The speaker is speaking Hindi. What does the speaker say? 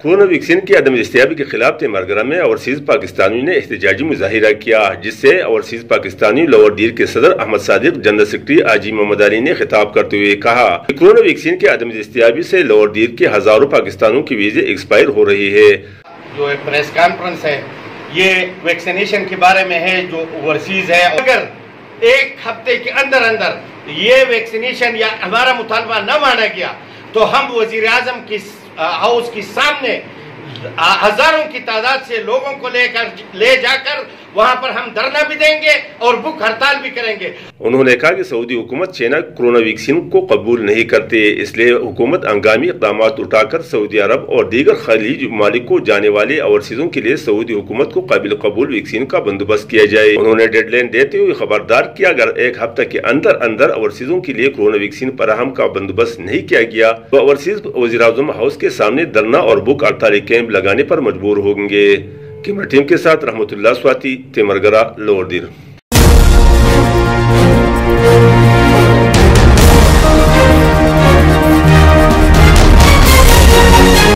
कोरोना वैक्सीन की अदम दस्तियाबी के खिलाफ तेमरगरा में ओवरसीज पाकिस्तानियों ने एहतजाजी मुजाहिरा किया, जिससे ओवरसीज पाकिस्तानी लोअर दीर के सदर अहमद सादिक, जनरल सेक्रेटरी आजी मोहम्मद अली ने खिताब करते हुए कहा कि कोरोना वैक्सीन के अदम दस्तियाबी से लोअर दीर के हज़ारों पाकिस्तानों की वीजे एक्सपायर हो रही है। जो प्रेस कॉन्फ्रेंस है, ये वैक्सीनेशन के बारे में है, जो ओवरसीज है, अगर एक हफ़्ते के अंदर अंदर ये वैक्सीनेशन या हमारा मुतालबा न माना गया तो हम वज़ीर आज़म की हाउस के सामने हज़ारों की तादाद से लोगों को लेकर ले जाकर वहाँ पर हम धरना भी देंगे और भूख हड़ताल भी करेंगे। उन्होंने कहा कि सऊदी हुकूमत चाइना कोरोना वैक्सीन को कबूल नहीं करते, इसलिए हुकूमत हंगामी इकदाम उठाकर सऊदी अरब और दीगर खलीज ममालिक को जाने वाले ओवरसीजों के लिए सऊदी हुकूमत को काबिल कबूल वैक्सीन का बंदोबस्त किया जाए। उन्होंने डेडलाइन देते हुए खबरदार किया अगर एक हफ़्ते के अंदर अंदर ओवरसीजों के लिए कोरोना वैक्सीन फराहम का बंदोबस्त नहीं किया गया तो ओवरसीज वजी हाउस के सामने धरना और बुक हड़ताली कैंप लगाने आरोप मजबूर होंगे। कैमरा टीम के साथ रहमतुल्ला स्वाति तेमरगरा लोअर